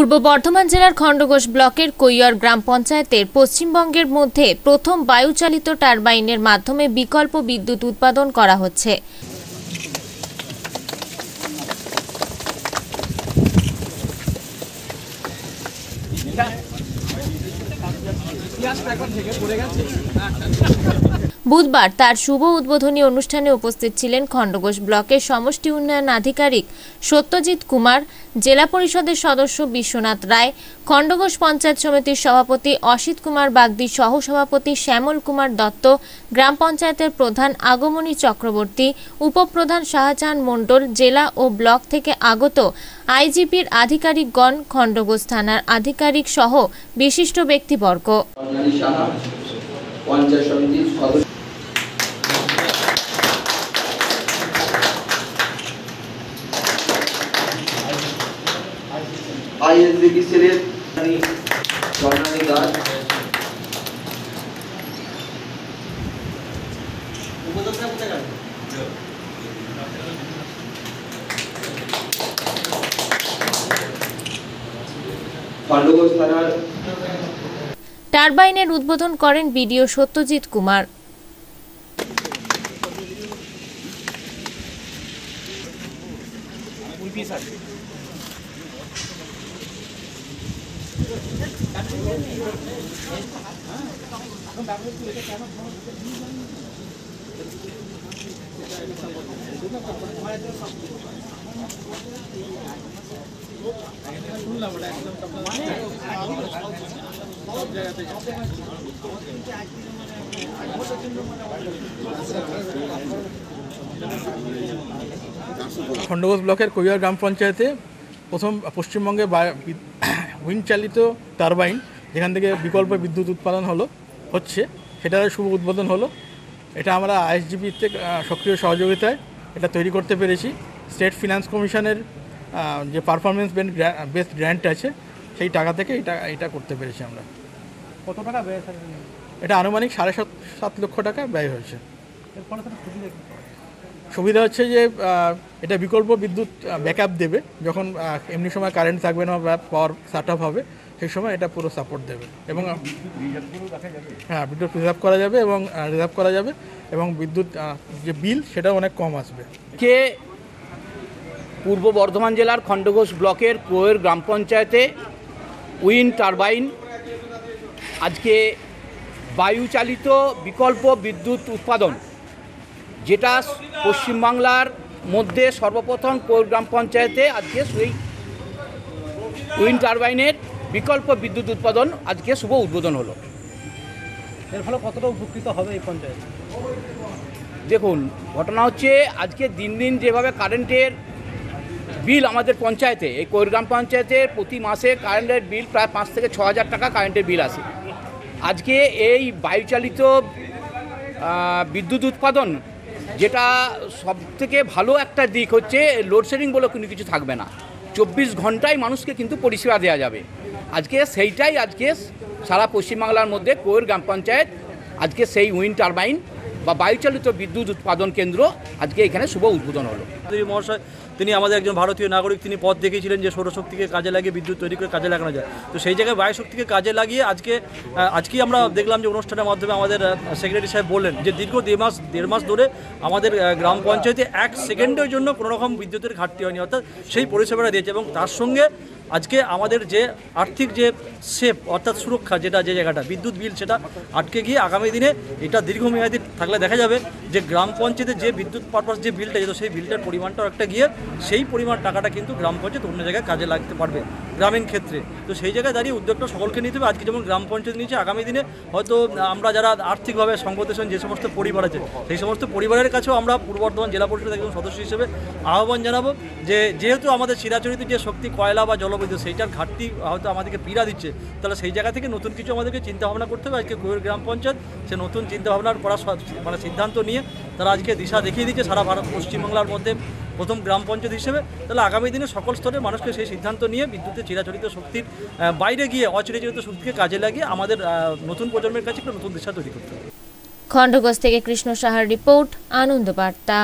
পূর্ব বর্ধমান জেলার খণ্ডঘোষ ব্লকের কৈয়র গ্রাম পঞ্চায়েতের পশ্চিমবঙ্গের মধ্যে প্রথম বায়ুচালিত টারবাইনের মাধ্যমে বিকল্প বিদ্যুৎ উৎপাদন করা হচ্ছে। বুধবার তার শুভ উদ্বোধনী অনুষ্ঠানে উপস্থিত ছিলেন খণ্ডঘোষ ব্লকের সমষ্টি উন্নয়ন আধিকারিক সত্যজিৎ কুমার, জেলা পরিষদের সদস্য বিশ্বনাথ রায়, খণ্ডঘোষ পঞ্চায়েত সমিতির সভাপতি অসিত কুমার বাগদি সহ সভাপতি শ্যামল কুমার দত্ত, গ্রাম পঞ্চায়েতের প্রধান আগমনী চক্রবর্তী, উপপ্রধান শাহজাহান মণ্ডল, জেলা ও ব্লক থেকে আগত আইজিপির আধিকারিকগণ, খণ্ডঘোষ থানার আধিকারিক সহ বিশিষ্ট ব্যক্তিবর্গ। বর্ণালী সাহা পঞ্চায়েত সমিতির সদস্য। আইএসবিটি সেলের বর্ণালী দাস খণ্ডঘোষ থানার টারবাইনের উদ্বোধন করেন বিডিও সত্যজিৎ কুমার। খণ্ডঘোষ ব্লকের কৈয়ার গ্রাম পঞ্চায়েতে প্রথম পশ্চিমবঙ্গে উইন্ড চালিত টারবাইন, যেখান থেকে বিকল্প বিদ্যুৎ উৎপাদন হলো, হচ্ছে, সেটার শুভ উদ্বোধন হলো। এটা আমরা আইএসজিপির থেকে সক্রিয় সহযোগিতায় এটা তৈরি করতে পেরেছি। স্টেট ফিনান্স কমিশনের যে পারফরমেন্স বেস্ট গ্র্যান্ট আছে, সেই টাকা থেকে এটা এটা করতে পেরেছি আমরা। কত টাকা ব্যয় এটা আনুমানিক সাড়ে সাত সাত লক্ষ টাকা ব্যয় হয়েছে। সুবিধা কি? সুবিধা হচ্ছে যে এটা বিকল্প বিদ্যুৎ ব্যাকআপ দেবে। যখন এমনি সময় কারেন্ট থাকবে না বা পাওয়ার শাট অফ হবে সেই সময় এটা পুরো সাপোর্ট দেবে। এবং হ্যাঁ বিদ্যুৎ রিজার্ভ করা যাবে এবং রিজার্ভ করা যাবে এবং বিদ্যুৎ যে বিল সেটা অনেক কম আসবে। কে পূর্ব বর্ধমান জেলার খণ্ডঘোষ ব্লকের কোয়ের গ্রাম পঞ্চায়েতে উইন্ড টারবাইন আজকে বায়ুচালিত বিকল্প বিদ্যুৎ উৎপাদন যেটা পশ্চিমবাংলার মধ্যে সর্বপ্রথম গ্রাম পঞ্চায়েতে আজকে সেই উইন্ড টারবাইনের বিকল্প বিদ্যুৎ উৎপাদন আজকে শুভ উদ্বোধন হলো। এর ফলে কতটা উপকৃত হবে এই পঞ্চায়েত? দেখুন ঘটনা হচ্ছে আজকে দিন দিন যেভাবে কারেন্টের বিল আমাদের পঞ্চায়েতে এই কৈরগ্রাম পঞ্চায়েতে প্রতি মাসে কারেন্টের বিল প্রায় পাঁচ থেকে ছ হাজার টাকা কারেন্টের বিল আসে। আজকে এই বায়ুচালিত বিদ্যুৎ উৎপাদন, যেটা সব থেকে ভালো একটা দিক হচ্ছে লোডশেডিং বলে কোনো কিছু থাকবে না। চব্বিশ ঘন্টায় মানুষকে কিন্তু পরিষেবা দেওয়া যাবে। আজকে সেইটাই আজকে সারা পশ্চিমবাংলার মধ্যে কোয়ের গ্রাম পঞ্চায়েত, আজকে সেই উইন্ড টারবাইন বা বায়ুচালিত বিদ্যুৎ উৎপাদন কেন্দ্র আজকে এখানে শুভ উদ্বোধন হলো। মহাশয়, তিনি আমাদের একজন ভারতীয় নাগরিক, তিনি পথ দেখিয়েছিলেন যে সৌরশক্তিকে কাজে লাগিয়ে বিদ্যুৎ তৈরি করে কাজে লাগানো যায়। তো সেই জায়গায় বায়ুশক্তিকে কাজে লাগিয়ে আজকে আজকেই আমরা দেখলাম যে অনুষ্ঠানের মাধ্যমে আমাদের সেক্রেটারি সাহেব বললেন যে দীর্ঘ দেড় মাস দেড় মাস ধরে আমাদের গ্রাম পঞ্চায়েতে এক সেকেন্ডের জন্য কোনো রকম বিদ্যুতের ঘাটতি হয়নি, অর্থাৎ সেই পরিষেবাটা দিয়েছে এবং তার সঙ্গে আজকে আমাদের যে আর্থিক যে সেফ অর্থাৎ সুরক্ষা যেটা যে জায়গাটা, বিদ্যুৎ বিল সেটা আটকে গিয়ে আগামী দিনে এটা দীর্ঘমেয়াদী থাকলে দেখা যাবে যে গ্রাম পঞ্চায়েতে যে বিদ্যুৎ পারপাস যে বিলটা যেত সেই বিলটার পরিমাণটাও একটা গিয়ে সেই পরিমাণ টাকাটা কিন্তু গ্রাম পঞ্চায়েত অন্য জায়গায় কাজে লাগতে পারবে। গ্রামীণ ক্ষেত্রে। তো সেই জায়গায় দাঁড়িয়ে উদ্যোগটা সকলকে নিতে হবে। আজকে যেমন গ্রাম পঞ্চায়েত নিয়েছে, আগামী দিনে হয়তো আমরা যারা আর্থিকভাবে সংগঠন যে সমস্ত পরিবার আছে, সেই সমস্ত পরিবারের কাছেও আমরা পূর্ব বর্ধমান জেলা পরিষদের একজন সদস্য হিসেবে আহ্বান জানাব যে, যেহেতু আমাদের চিরাচরিত যে শক্তি কয়লা বা জলবিদ্যুৎ সেইটার ঘাটতি হয়তো আমাদেরকে পীড়া দিচ্ছে, তাহলে সেই জায়গা থেকে নতুন কিছু আমাদেরকে চিন্তা ভাবনা করতে হবে। আজকে কোয়ের গ্রাম পঞ্চায়েত, সে নতুন চিন্তা ভাবনার করা মানে সিদ্ধান্ত নিয়ে তারা আজকে দিশা দেখিয়ে দিচ্ছে সারা ভারত, পশ্চিমবাংলার মধ্যে। প্রথম গ্রাম পঞ্চায়েত হিসেবে, তাহলে আগামী দিনে সকল স্তরে মানুষকে সেই সিদ্ধান্ত নিয়ে বিদ্যুতের চিরাচরিত শক্তির বাইরে গিয়ে অচিরাচরিত শক্তিকে কাজে লাগিয়ে আমাদের নতুন প্রজন্মের কাছে একটা নতুন দিশা তৈরি করতে হবে। খণ্ডঘোষ থেকে কৃষ্ণ সাহার রিপোর্ট, আনন্দ বার্তা।